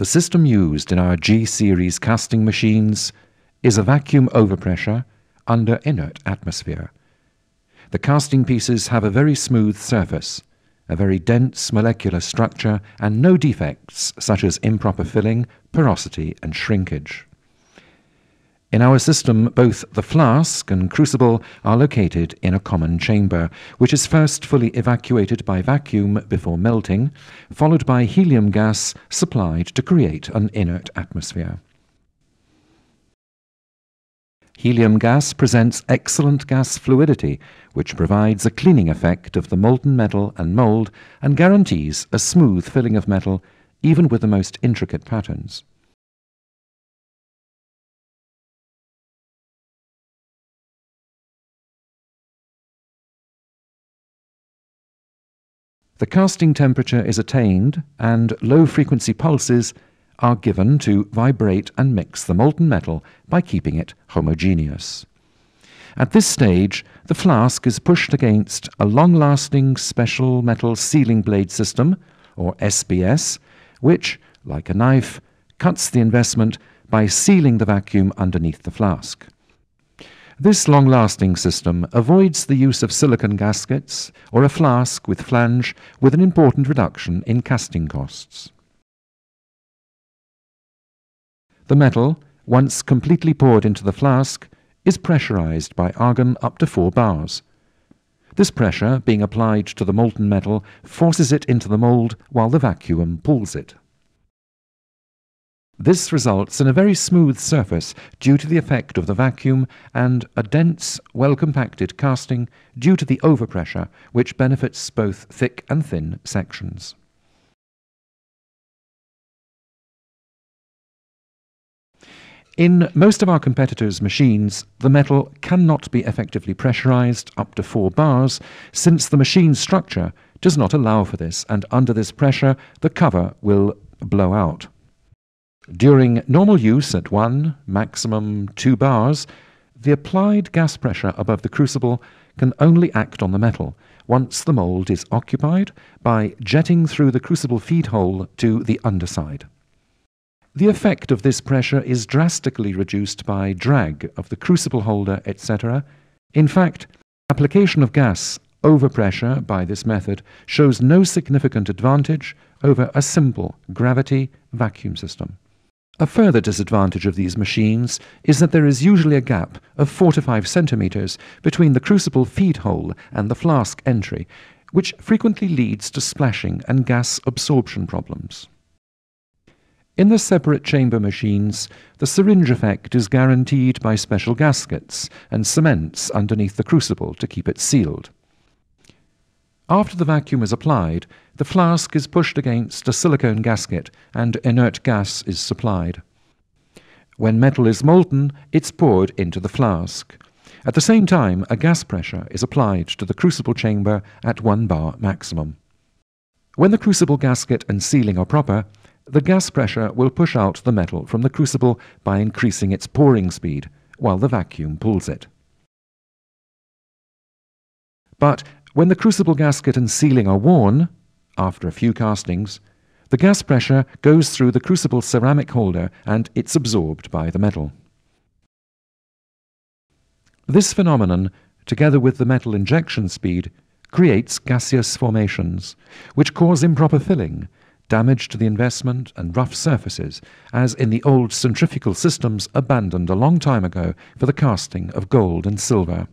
The system used in our G series casting machines is a vacuum overpressure under inert atmosphere. The casting pieces have a very smooth surface, a very dense molecular structure, and no defects such as improper filling, porosity, and shrinkage. In our system, both the flask and crucible are located in a common chamber, which is first fully evacuated by vacuum before melting, followed by helium gas supplied to create an inert atmosphere. Helium gas presents excellent gas fluidity, which provides a cleaning effect of the molten metal and mold and guarantees a smooth filling of metal even with the most intricate patterns. The casting temperature is attained and low frequency pulses are given to vibrate and mix the molten metal by keeping it homogeneous. At this stage, the flask is pushed against a long lasting special metal sealing blade system, or SBS, which, like a knife, cuts the investment by sealing the vacuum underneath the flask. This long-lasting system avoids the use of silicone gaskets or a flask with flange with an important reduction in casting costs. The metal, once completely poured into the flask, is pressurized by argon up to 4 bars. This pressure, being applied to the molten metal, forces it into the mold while the vacuum pulls it. This results in a very smooth surface due to the effect of the vacuum and a dense, well-compacted casting due to the overpressure, which benefits both thick and thin sections. In most of our competitors' machines, the metal cannot be effectively pressurized up to 4 bars since the machine structure does not allow for this and under this pressure the cover will blow out. During normal use at 1, maximum 2 bars, the applied gas pressure above the crucible can only act on the metal once the mould is occupied by jetting through the crucible feed hole to the underside. The effect of this pressure is drastically reduced by drag of the crucible holder, etc. In fact, application of gas overpressure by this method shows no significant advantage over a simple gravity vacuum system. A further disadvantage of these machines is that there is usually a gap of 4 to 5 centimeters between the crucible feed hole and the flask entry, which frequently leads to splashing and gas absorption problems. In the separate chamber machines, the syringe effect is guaranteed by special gaskets and cements underneath the crucible to keep it sealed. After the vacuum is applied, the flask is pushed against a silicone gasket and inert gas is supplied. When metal is molten, it's poured into the flask. At the same time, a gas pressure is applied to the crucible chamber at 1 bar maximum. When the crucible gasket and sealing are proper, the gas pressure will push out the metal from the crucible by increasing its pouring speed, while the vacuum pulls it. But when the crucible gasket and sealing are worn, after a few castings, the gas pressure goes through the crucible ceramic holder and it's absorbed by the metal. This phenomenon, together with the metal injection speed, creates gaseous formations, which cause improper filling, damage to the investment, and rough surfaces, as in the old centrifugal systems abandoned a long time ago for the casting of gold and silver.